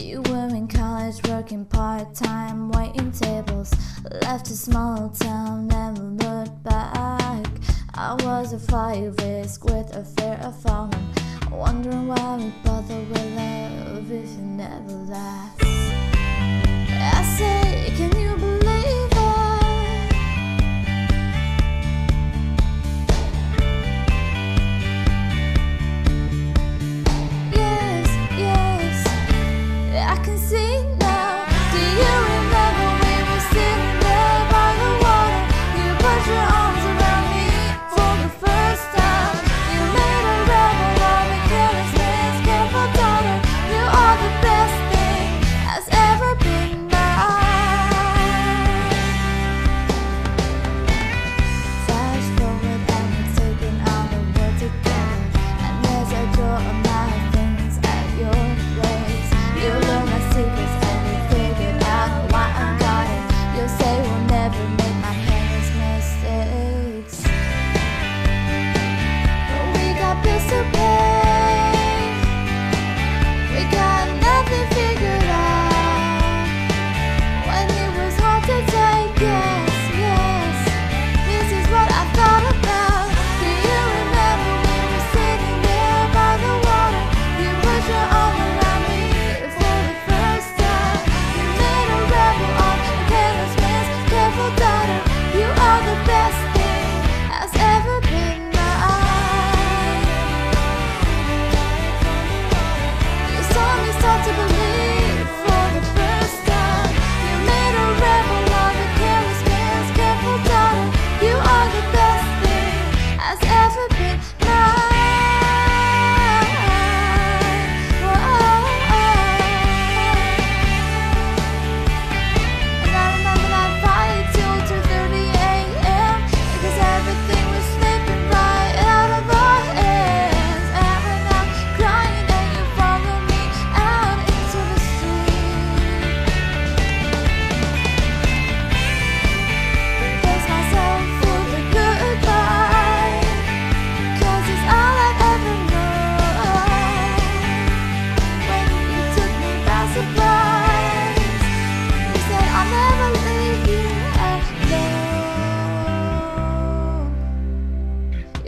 You were in college working part time, waiting tables. Left a small town, never looked back. I was a fire risk with a fear of falling. Wondering why we bother with love if it never lasts. I can see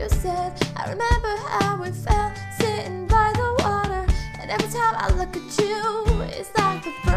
you said I remember how it felt sitting by the water And every time I look at you, it's like the